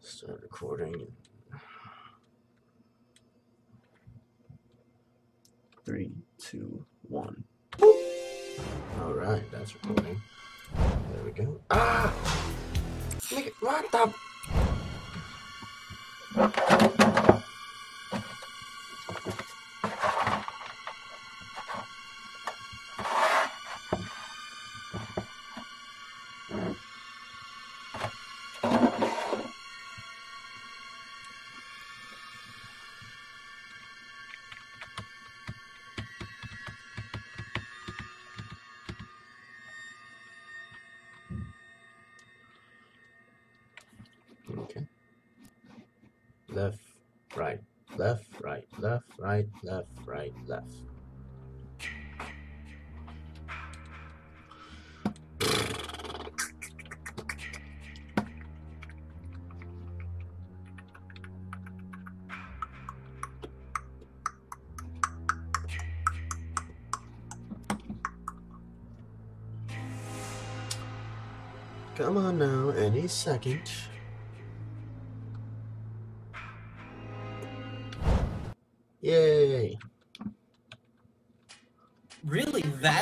Start recording. Three, two, one. All right, that's recording. There we go. Ah! Nigga, what the? Left, right, left, right, left, right, left, right, left. Come on now, any second.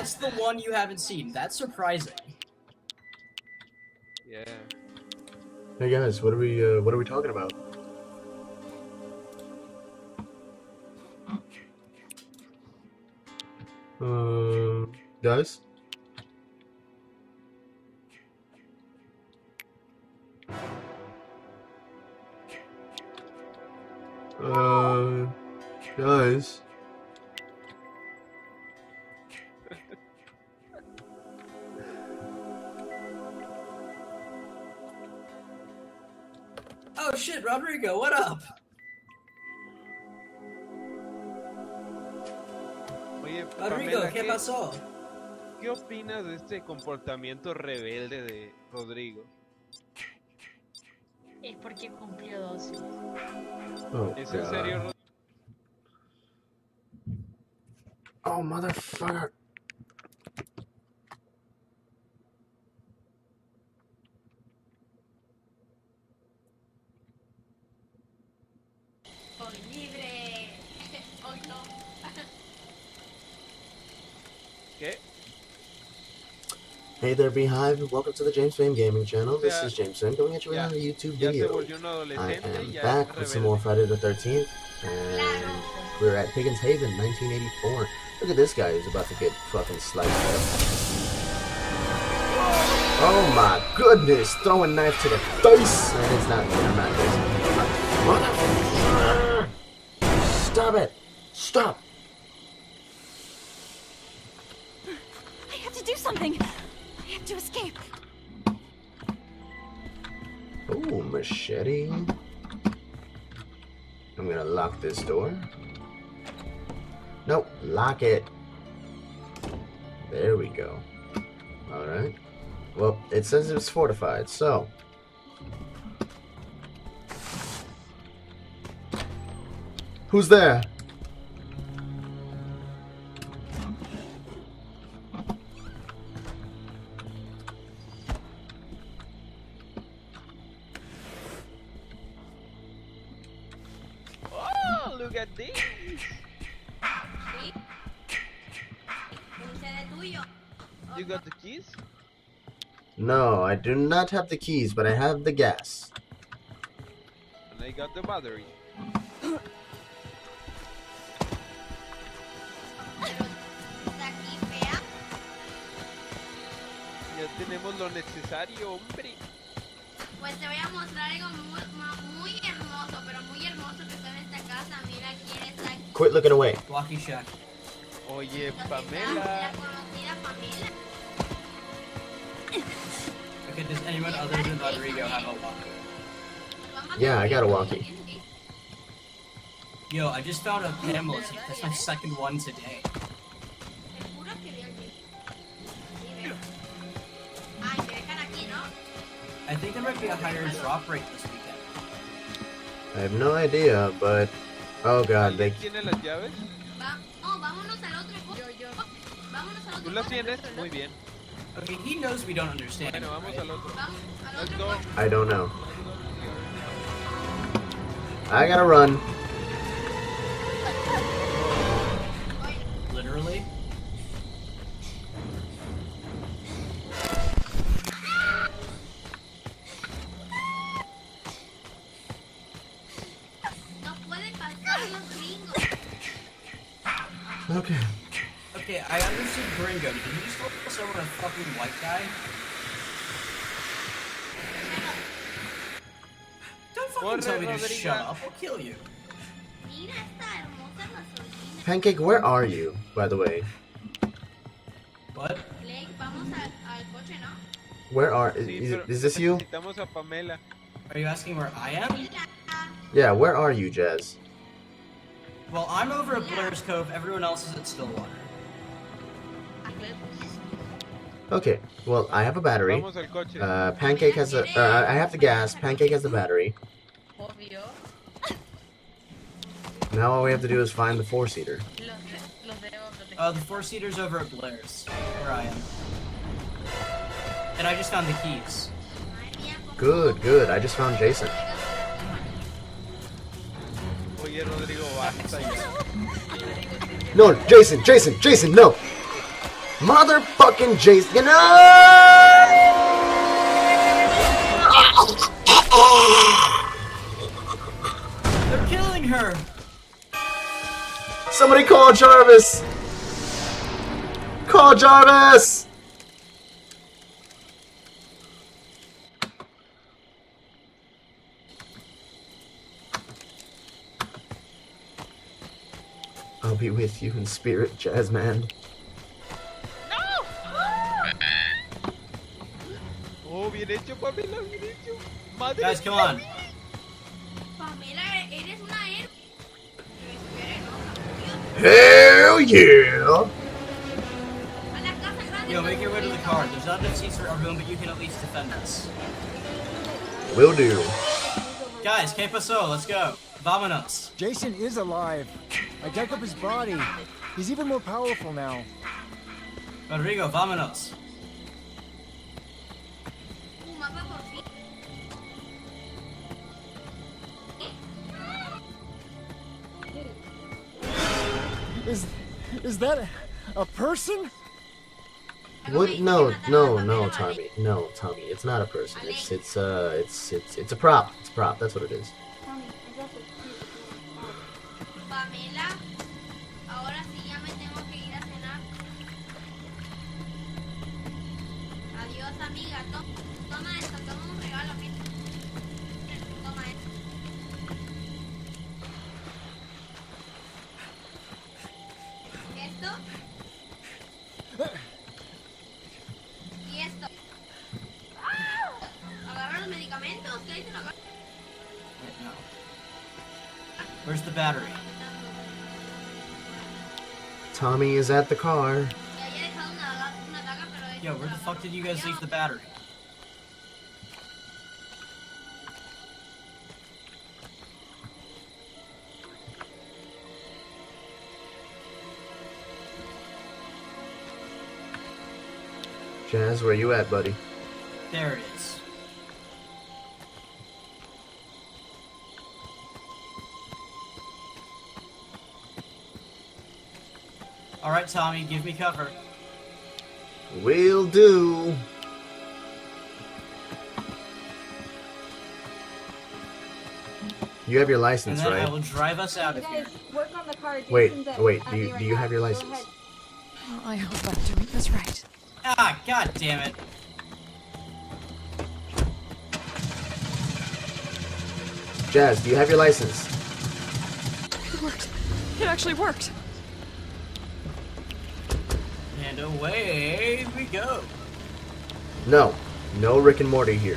That's the one you haven't seen? That's surprising. Yeah. Hey guys, what are we uh, what are we talking about? Uh, guys? Pasó? qué opinas de este comportamiento rebelde de Rodrigo? Es porque cumplió 12. Oh, ¿Es en serio, Rodrigo? Oh, motherfucker. Hey there, Beehive. Welcome to the James Fame Gaming channel. This is James Fame coming at you with another YouTube video. I am back with some more. Friday the 13th, and we're at Higgins Haven, 1984. Look at this guy who's about to get fucking sliced up. Oh my goodness! Throwing knife to the face! And it's not, I'm not this. Stop it! Stop! I have to do something. Have to escape. Ooh, machete. I'm gonna lock this door. Nope, lock it. There we go. Alright. Well, it says it's fortified, so. Who's there? No, I do not have the keys, but I have the gas. And I got the battery. Pero está aquí, fea. Ya tenemos lo necesario, hombre. Pues te voy a mostrar algo muy, muy hermoso, pero muy hermoso que está en esta casa. Mira quién está aquí. Quit looking away. Lucky Shack. Oye, La Pamela. conocida Pamela. Okay, does anyone other than Rodrigo have a walkie? Yeah, I got a walkie. Yo, I just found a Pamela tape. That's my second one today. Te juro que vi aquí. Sí, veo. Ay, me dejan aquí, ¿no? I think there might be a higher drop rate this weekend. I have no idea, but. Oh god, they. ¿Alguien tiene las llaves? Va, oh, vámonos al otro. Yo, yo. Vámonos al otro. ¿Tú las tienes? Muy bien. Okay, he knows we don't understand. Bueno, vamos al otro. Let's go. I don't know. I gotta run. Don't tell me to shut up. I'll kill you. Mira esta hermosa gasolina. Pancake, where are you, by the way? What? Blake, vamos al, al coche, ¿no? Where are is, is, is this you? Necesitamos a Pamela. Are you asking where I am? Yeah, where are you, Jazz? Well, I'm over at Blair's Cove. Everyone else is at Stillwater. Okay, well, I have a battery. Vamos al coche. Uh, Pancake has a. Uh, I have the gas. Pancake has the battery. Obvio. Now all we have to do is find the four seater. Los de, los de otro te- Uh, the four seater's over at Blair's, where I am. And I just found the keys. Madre mía, cómo Good, good. I just found Jason. Oye, Rodrigo, basta ya. No, Jason, Jason, Jason, no! Motherfucking Jason, no! They're killing her! Somebody call Jarvis! Call Jarvis! I'll be with you in spirit, Jazzman. Oh, bien hecho, Pamela, bien hecho. Madre Guys, come on. Pamela, eres una héroe. Esperen, ¿no? Hell yeah! A la casa grande. Yo, make your way to the car. There's not enough seats for everyone, but you can at least defend us. Will do. Guys, que paso? Let's go. Vamonos. Jason is alive. I dug up his body. He's even more powerful now. Rodrigo, vamonos. Is is that a, a person? What? No, no, no, Tommy. No, Tommy. It's not a person. It's it's uh it's it's it's a prop. It's a prop. That's what it is. Pamela, battery? Tommy is at the car. Ya había dejado una daga, una daga, pero he Yo, where the fuck did you guys leave the battery? Jazz, where you at, buddy? There it is. Alright, Tommy, give me cover. Will do. You have your And license, then I will drive us out You of here. work on the car. Wait, Jason's wait, do you- right do you have your license? ahead. Oh, I hope I'm doing this right. Ah, god damn it. Jazz, do you have your license? It worked. It actually worked. And away we go. No. No Rick and Morty here.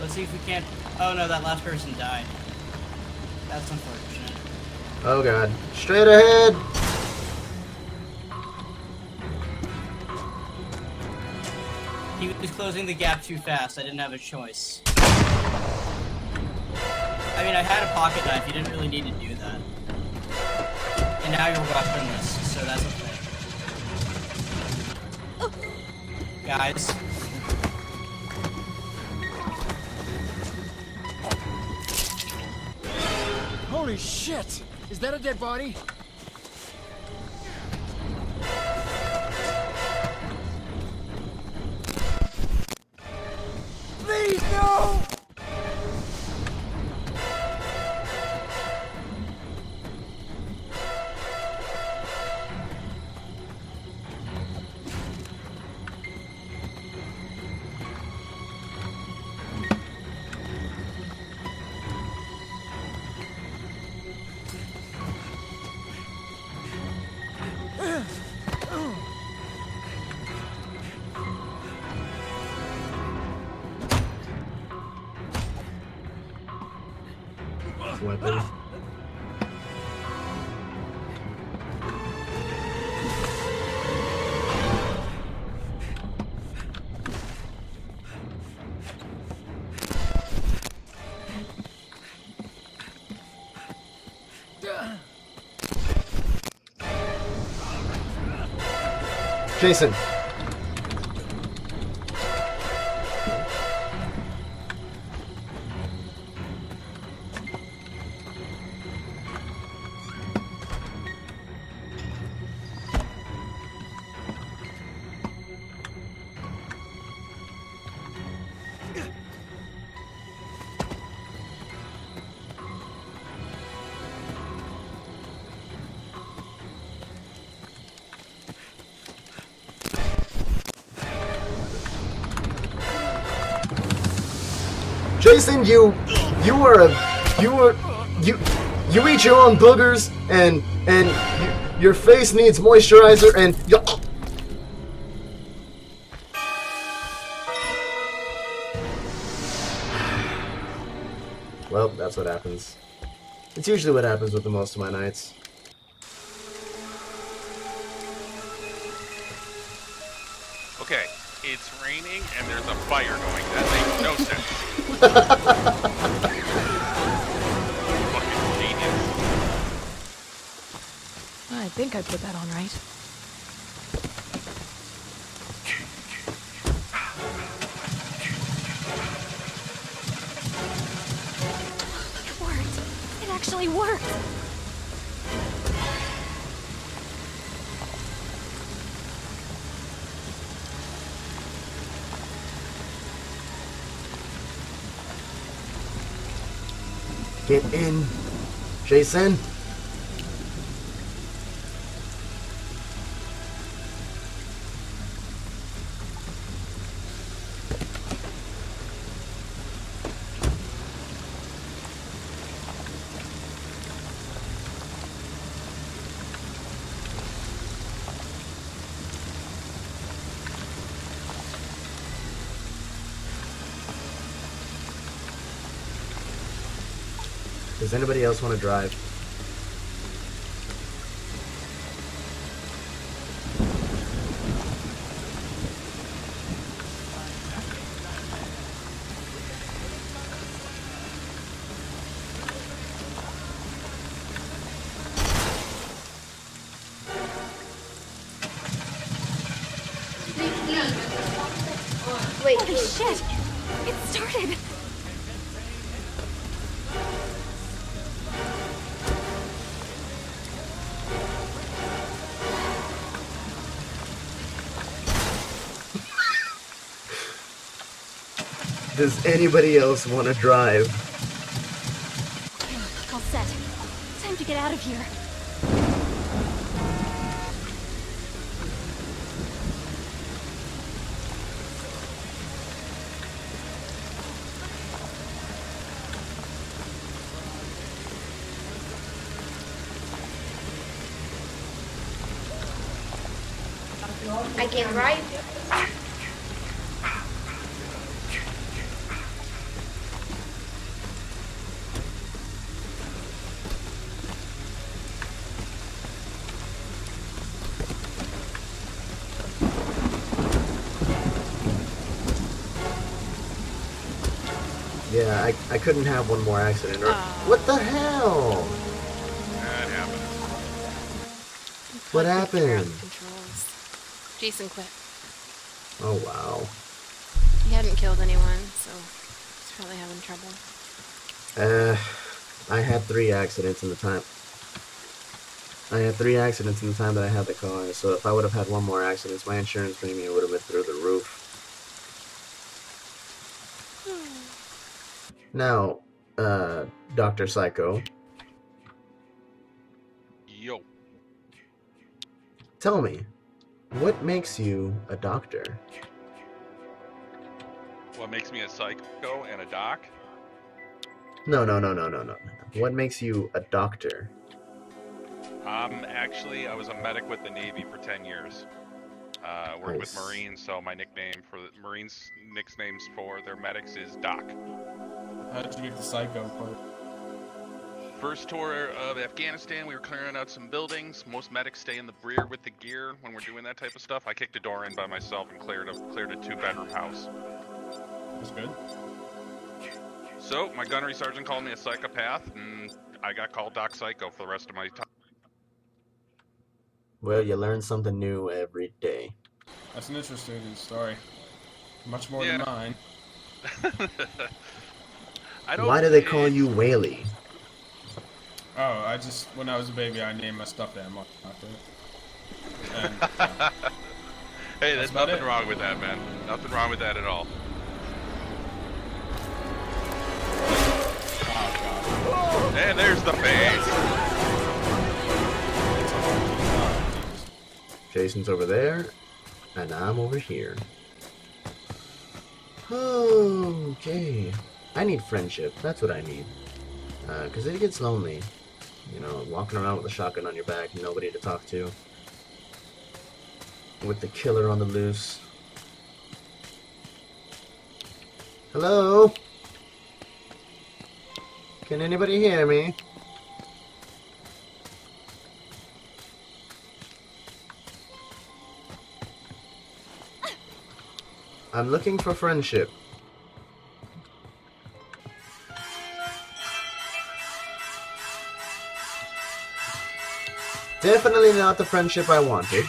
Let's see if we can't. Oh no, that last person died. That's unfortunate. Oh god. Straight ahead! He was closing the gap too fast. I didn't have a choice. I mean, I had a pocket knife. You didn't really need to do that. And now you're weaponless, so that's okay. thing. Guys. Holy shit! Is that a dead body? Weapon. Jason. You, you are a, you are, you, you eat your own boogers, and and you, your face needs moisturizer, and you, well, that's what happens. It's usually what happens with the most of my nights. It's raining and there's a fire going. That makes no sense. Fucking genius. I think I put that on right. Get in, Jason. Anybody else want to drive? Wait, Holy shit! It started! Does anybody else want to drive? All set. Time to get out of here. I can ride. I, I couldn't have one more accident. Or, what the hell? That happened. What happened? Jason quit. Oh wow. He hadn't killed anyone, so he's probably having trouble. Uh, I had three accidents in the time. I had three accidents in the time that I had the car, so if I would have had one more accident, my insurance premium would have been through the roof. Now, uh, Dr. Psycho, Yo. tell me, what makes you a doctor? What makes me a psycho and a doc? No, no, no, no, no, no. What makes you a doctor? Um, actually, I was a medic with the Navy for 10 years. Uh, worked with Marines, so my nickname for the Marines' nicknames for their medics is Doc. How did you get the psycho part? First tour of Afghanistan, we were clearing out some buildings. Most medics stay in the rear with the gear when we're doing that type of stuff. I kicked a door in by myself and cleared a cleared a two-bedroom house. That's good. So my gunnery sergeant called me a psychopath, and I got called Doc Psycho for the rest of my time. Well, you learn something new every day. That's an interesting story. Much more Yeah. than mine. I don't. Why do they call you Whaley? Oh, I just when I was a baby, I named my stuffed animal after it. And, uh, Hey, there's about nothing it. wrong with that, man. Nothing wrong with that at all. oh god. And there's the face. Jason's over there, and I'm over here. Okay. I need friendship. That's what I need. Uh, because it gets lonely. You know, walking around with a shotgun on your back, nobody to talk to. With the killer on the loose. Hello? Can anybody hear me? I'm looking for friendship. Definitely not the friendship I wanted.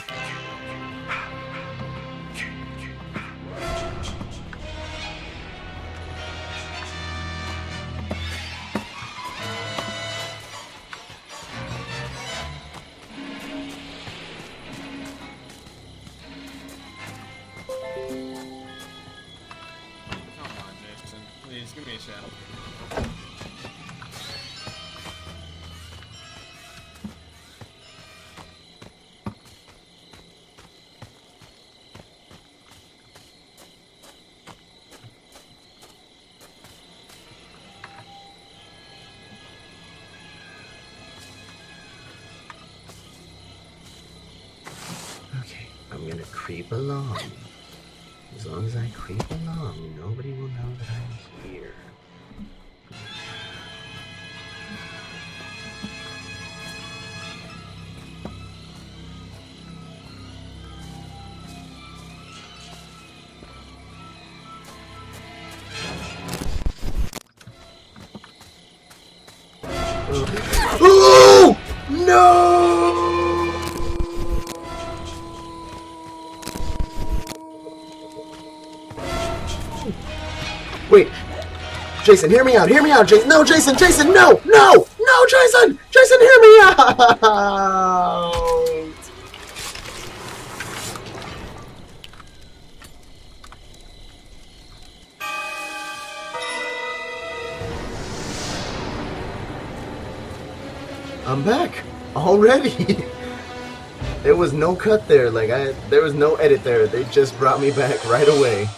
Creep along. As long as I creep along, nobody will know that I'm here. Jason, hear me out. Hear me out, Jason. No, Jason, Jason, no! No! No, Jason! Jason, hear me out! I'm back already. there was no cut there. Like I, there was no edit there. They just brought me back right away.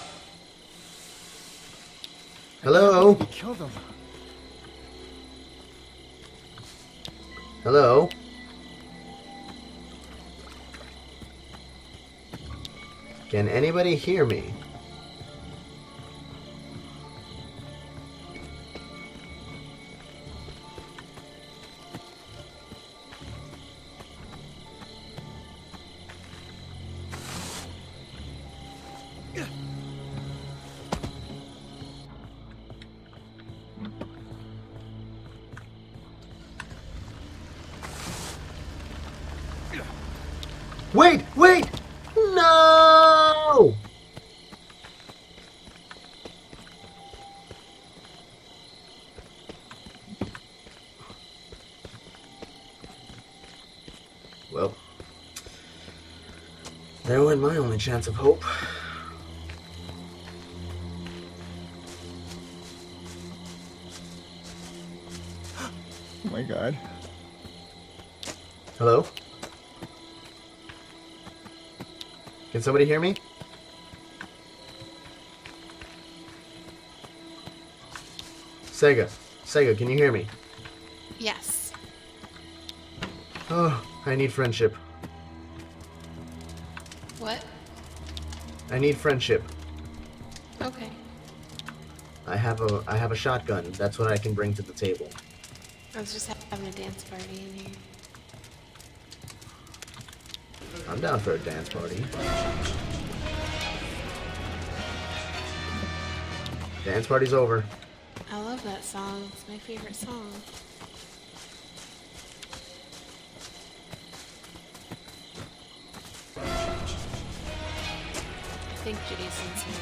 Hello. He killed him. Hello. Can anybody hear me? No! Well, there went my only chance of hope. Oh my god. Hello? Can somebody hear me? Sega. Sega, can you hear me? Yes. Oh, I need friendship. What? I need friendship. Okay. I have a I have a shotgun. That's what I can bring to the table. I was just having a dance party in here. I'm down for a dance party. Dance party's over. I love that song. It's my favorite song. I think Jason's here.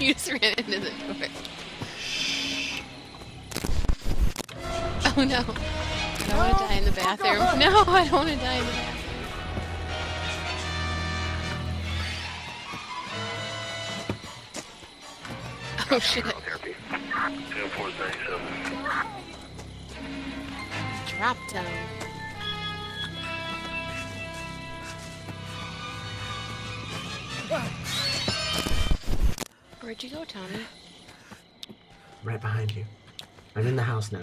you just ran into the door. no. I don't want oh, to die in the bathroom. No, I don't want to die in the bathroom. Oh shit. Drop down. Where'd you go, Tommy? Right behind you. I'm in the house now.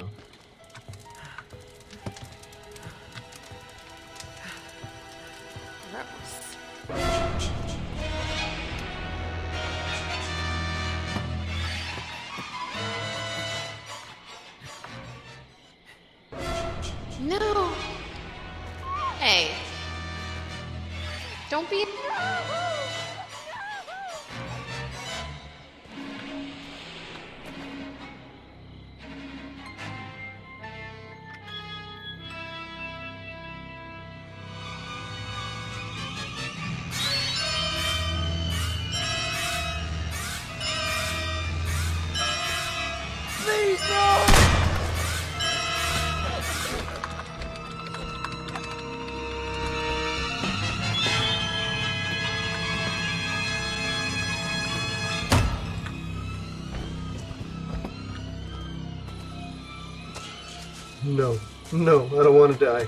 No, no, I don't want to die.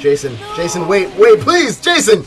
Jason, Jason, wait, wait, please, Jason!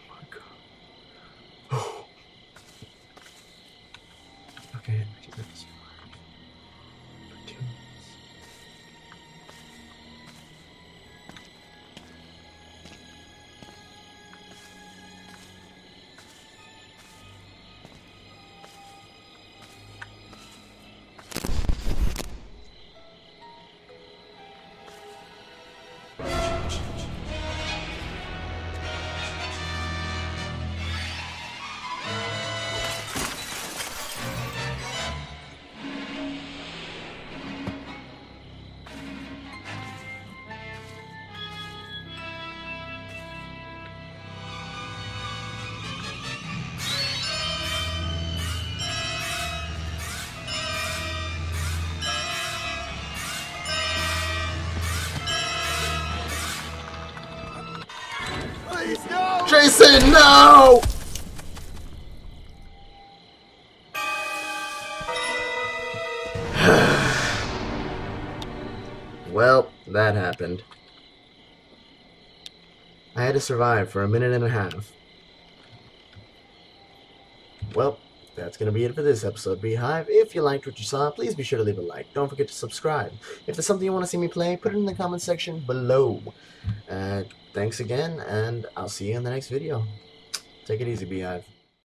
Jason, no! well, that happened. I had to survive for a minute and a half. Well, that's going to be it for this episode, Beehive. If you liked what you saw, please be sure to leave a like. Don't forget to subscribe. If there's something you want to see me play, put it in the comment section below. Uh, thanks again, and I'll see you in the next video. Take it easy, Beehive.